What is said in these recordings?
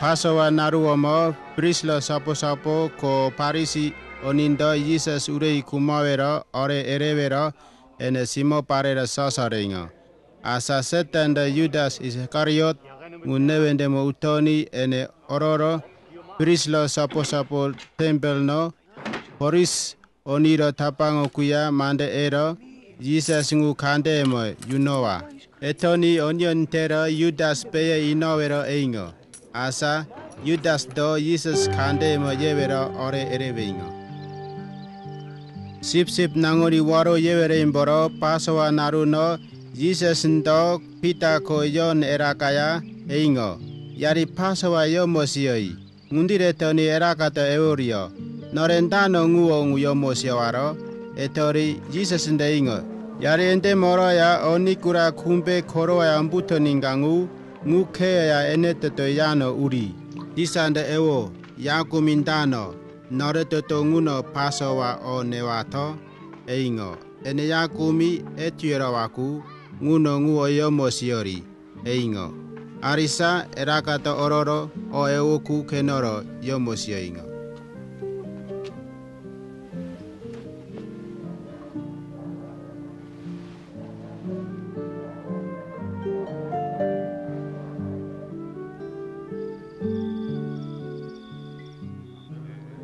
Passover naruomo prislo sapo sapo ko parisi onindo Jesus urei kumawera ore erewera ene simo parera sasarenga. Asa setanda Judas Iscariot ngunewende mo utoni ene ororo prislo sapo sapo tempel no poris oniro tapango kuya mande ero Jesus ngu kande mo yunowa. Etoni onion tera Judas peye inowero eingo. Asa Judas do Jesus kande mo yewero ore erewingo. Sip sip nangori waro yewere imboro pasowa naruno Jesus ndo pita ko yon erakaya eingo. Yari pasowa yo mosioi. Ngundire toni erakata eurio. Norendano nguo nguyo mosiowaro. Etori Jesus ndeingo. Yari ente moroya onikura kumbe koroya ambuto ningangu. Ngu enete to yano uri. Disande ewo yakumindano. Noretoto nguno pasowa o newato. Eingo. Ene yakumi etuero waku. Nguno nguo yo mosiori. Eingo. Arisa erakata ororo o ewoku kenoro yo mosioingo.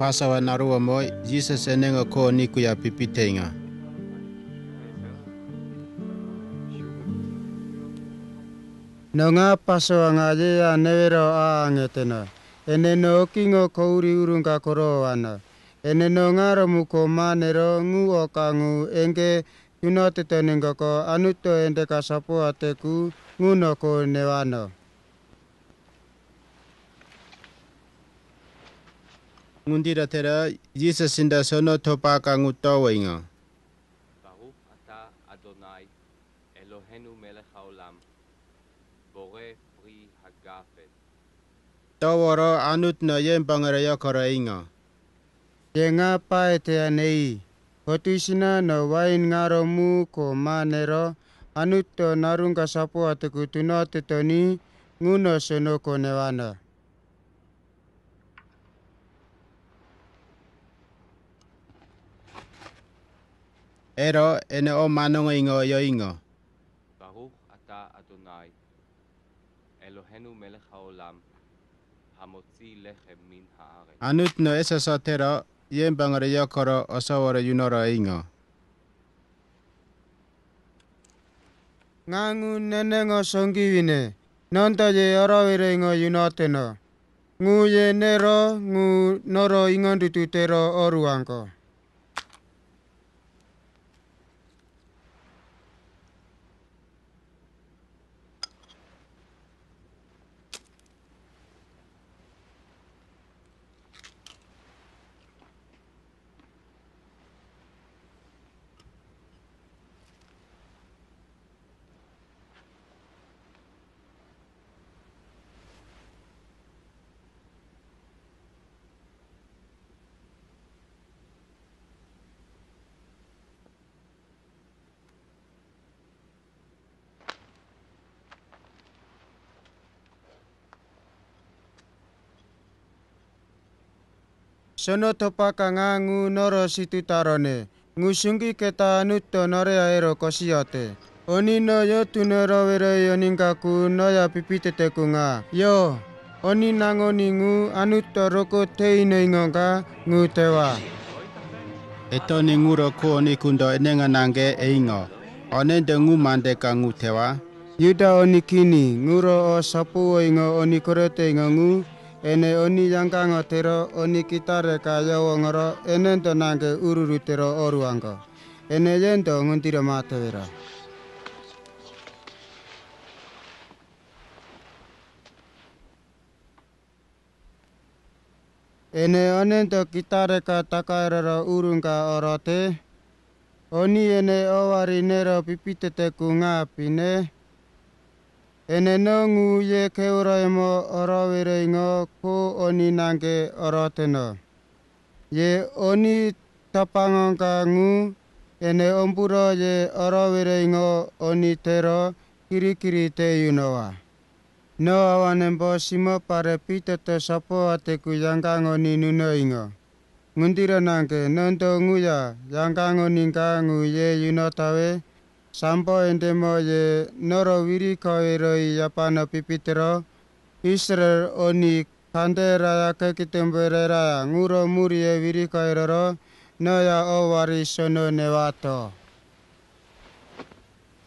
Pasawa naruwa mo Jesus enenga ko niku ya pipitenga. No ngā anga ye a nevero a angetena. Ene no kingo kouri urunga koro ana. Ene no ngaro muko manero ngu o kangu enge yuno tete ningo ko anuto ende ka sapo ateku ngu no ko newano. ngundira tera jisa sinda sono topa kangu towa inga. Baruch ata Adonai Elohenu melech haolam bore pri hagafet. Towa anut na yen pangaraya kara inga. Yenga pae te anei. Hotuisina na wain ngaro ko manero anut to narunga sapu atakutuna tetoni nguno sono konewana. Ero ene o manong ingo yo ingo. Baruch ata Adonai, Elohenu melech haolam, hamotzi lechem min haaretz. Anut no esa sotero, yen bangare yo koro osawore yunoro ingo. Ngangu nene ngo songiwine, nonto ye orowire ingo yunoteno. Ngu ye nero, ngu noro ingo tututero oruanko. Sono topaka ngangu noro situ tarone ngu sungi keta anutto nore aero kosiote oni no yo tunero were yoningaku noya pipiteteku nga yo oni nangoni ngu anutto roko teino ingonga ngu tewa Etoni nguro ko ni kundo enenga nange einga. Onende ngu mande ka ngu tewa. Yuda oni kini nguro o sapu ingo oni korete ingo ngu ene oni yankango tero oni kitare ka yawo ngoro enento nange ururu tero oruango ene yendo nguntiro matewera ene onento kitare ka takaerero urunga orote. Oni ene owari nero pipitete kunga pine ene no ngu ye ke mo ora were ngo ko oni nange ora tena ye oni tapanga ka ngu ene ompuro ye ora were ngo oni tero kirikiri te yunowa no awa nembo simo pare pite te sapo ate ku yanga ngoni nuno ingo ngundira nange nonto nguya yanga ngoni ka ngu ye yunotawe Sampo endemo ye noro wiri koiro i yapano pipitero. Israel oni kante raya kekitembere raya nguro muri e wiri koiroro. Noya o wari sono newato.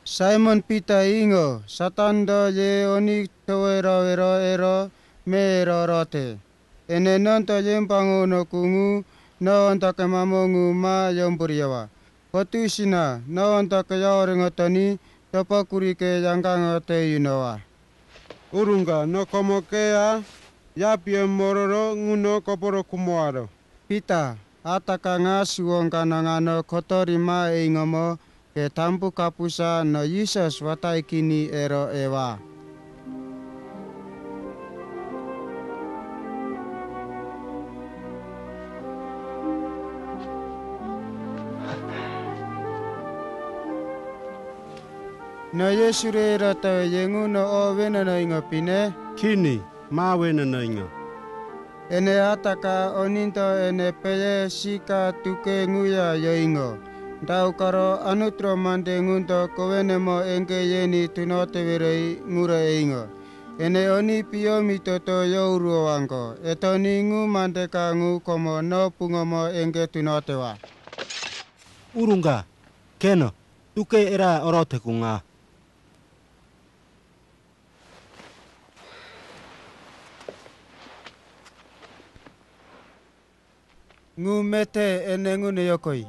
Simon Peter ingo satando ye oni towero ero ero me ero rote. Ene nonto yempango no kungu no onta ke mamongu ma yompuriawa. Kotuishina naonta kayaorengotani tapakurike yankangote yunoa. Urunga no como kea yapie mororo nguno koporo kumoaro. Pita atakanga suonkanangano kotorima eingomo ke tampu kapusa no Yesus wataikini ero ewa. No Yesu re rata yengu no o wena no ingo pine. Kini mawena na inga. Ene ataka oninto ene peye sika tuke nguya yo ingo. Dau karo anutro mande ngunto kowene mo engke yeni tunote wirei ngura ingo. Ene oni piomi toto yo uru wangko. Etoni ngu mande ka ngu komo no pungo mo engke tunote wa. Urunga keno tuke era orote kunga. ngū me te e ne yokoi.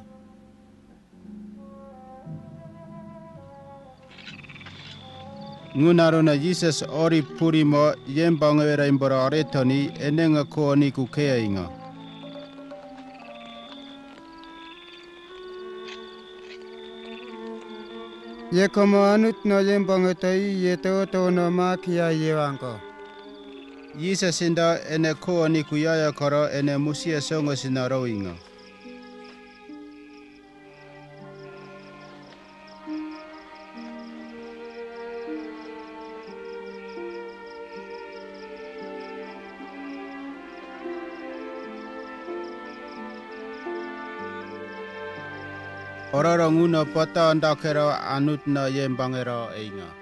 ngunarona Jesus ori puri mo yen bangwera imbora aretoni e ne ngā inga. Ye komo anut no yen ye te o tō no mā kia yisa sinda ene ko ani kuyaya koro ene musia songo sinaro inga Ororo nguno pota ndakero anut na yembangero einga.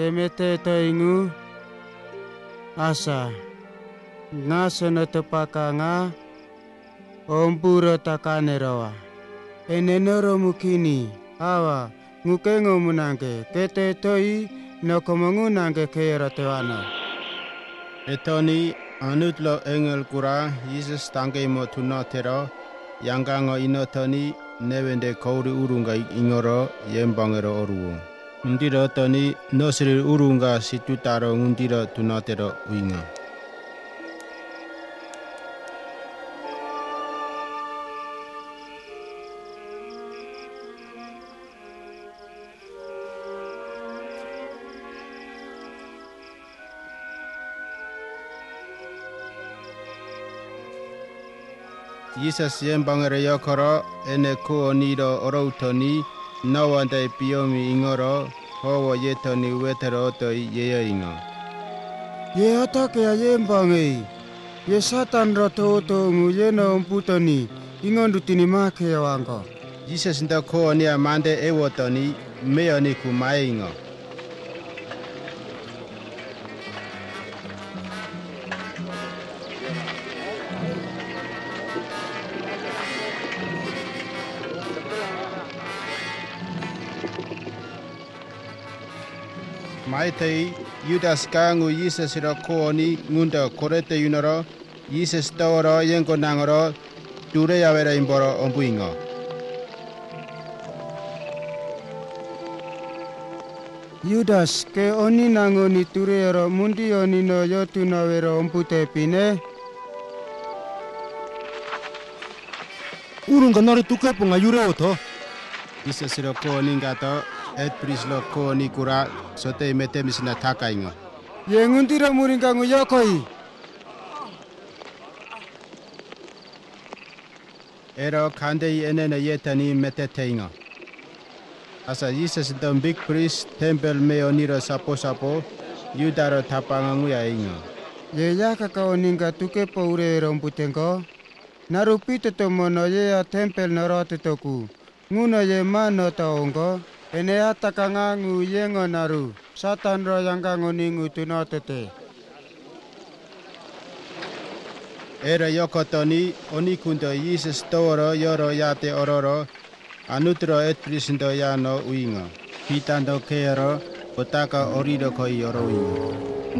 Te mete to ingu. Asa, nga sono tepaka nga. Ompuro takane rawa. Ene noro mukini, hawa, ngukengo munange, kete toi, no komongu nange kera tewano. Etoni anut lo engel kura Jesus tangke mo tuna tero yangango ino toni nevende kauri urunga ingoro yembangero oruo. Undiro toni nosri urunga situtaro ngundiro tuna tero uinga. Jesus yembangere yokoro ene ko oniro oroutoni နောဝန်တေပီယောမီငောရောဟောဝယေတနိဝေထရောတေယေယေငောယေဟတကေယေမ်ပငေယေသတန်ရတောတုငူယေနောပုတနိငွန်ဒုတိနိမခေယဝံကော Jesus တခောနိယမန္တေဧဝတနိမေယောနိကုမိုင်ငော Yudas ka ngu Jesus ro ko oni ngunda korete yunoro Jesus tawro yenko nangoro ture yawera imboro ombuinga. Yudas ke oni nango ni turero mundi oni no yotu no wero ompute pine. Urunga nori tuke punga yure oto. Jesus ro ko oni ngato et pris lo ko oni kura sote mete misina taka inga. Ye ngundira muringa ngu yokoi. Ero kande i enene yetani mete te inga. Asa Jesus the big priest temple me oniro sapo sapo yudaro tapanga nguya ingo. Ye ya kaka oninga tuke paure romputengo. Naru pito to mono ye a ငုနယေမနတောင္ကအနေအတကင္ငူယေင္နရုသတန္ရယင္ကင္နိင္တုနတတေအရယောကတနီအနိကုန္တယေစစ်တောရယောရယတေအရရအနုတရဧတ္တိစန္တယနောဝိင္ခိတန္တခေရပတကအရိဒခိယောရဝိင္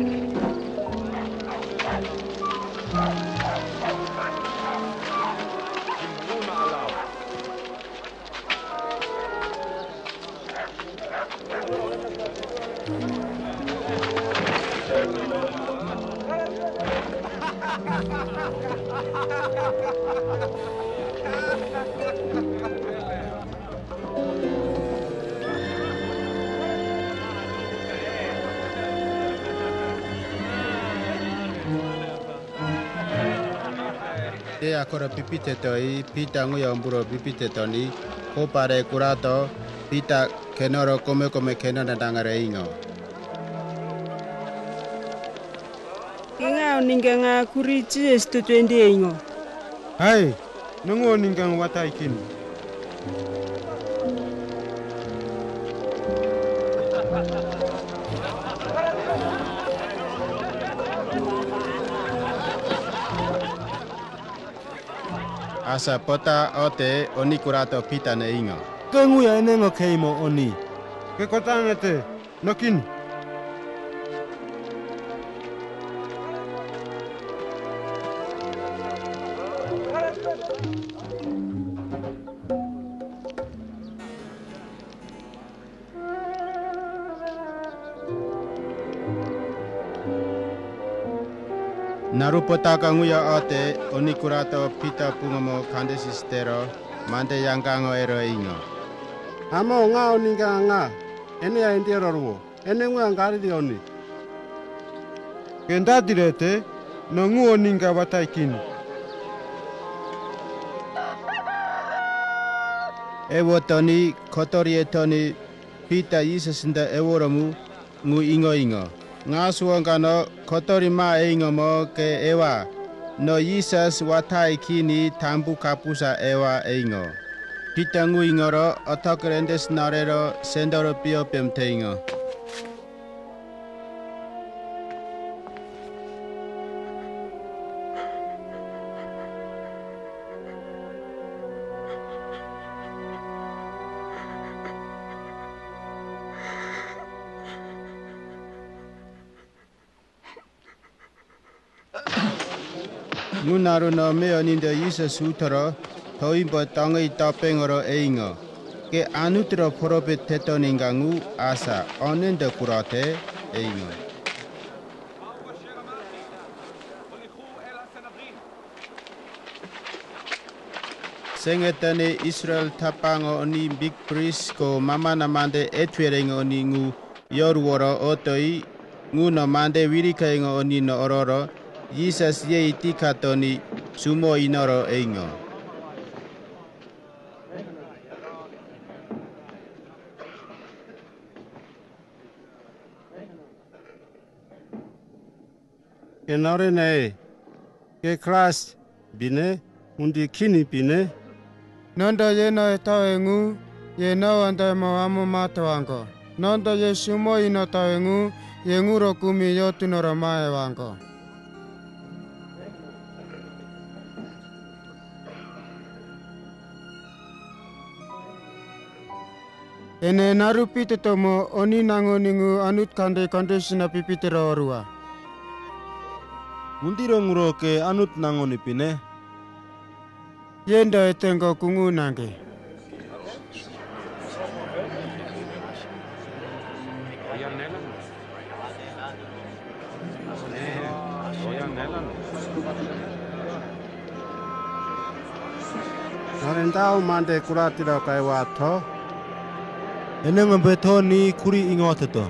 te akora pipite toi pita ngoya mburo pipite toni ko pare kurato pita kenoro kome kome kena na dangare ingo kinga ninga nga kuri chi estu 20 ingo hai nungo ninga watai ikini. asa pota o te oni kurato pita ne inga. Kengu ya ene ngo keimo oni. Ke kotanga te, nokini. Narupota kanguya ote onikurato pita pungomo kandesistero mante yangango ero inyo. Amo ngao ninga nga ene ya indiero ruo ene ngwa ngari dioni. Kenda direte no nguo ninga wataikini. Ewo toni kotori etoni pita yisa sinda ewo romu ngu ingo ingo. Nga suongano kotori kotorima e ngamo ke ewa no Jesus watai kini tambu kapusa ewa e ingo. Pita ngu ingoro otokerendes narero sendoro pio ngunaro na me ani de yisa sutara thoi ba tangai ta pengaro einga ke anutra phorope thetoni ngangu asa anenda kurate einga Sengetane Israel tapango ni big priest ko mama namande etwereng oni ngu yorworo otoi ngu na mande wirikaing oni na ororo Jesus ye tikatoni sumo inoro eingo. Inore ne ke kras bine undi kini bine. Nondo ye no tawengu ye no ante mawamu matwango. Nondo ye sumo ino tawengu ye nguro kumi yo tunoro maewango. Ene naru pite tomo oni nango ningu anut kande kondisina pipitero orua. Mundiro nguro ke anut nangoni pine. Yendo etengo kungu nange. Nore ndao mande kuratiro kai wato. enenge mbetho ni kuri ingotito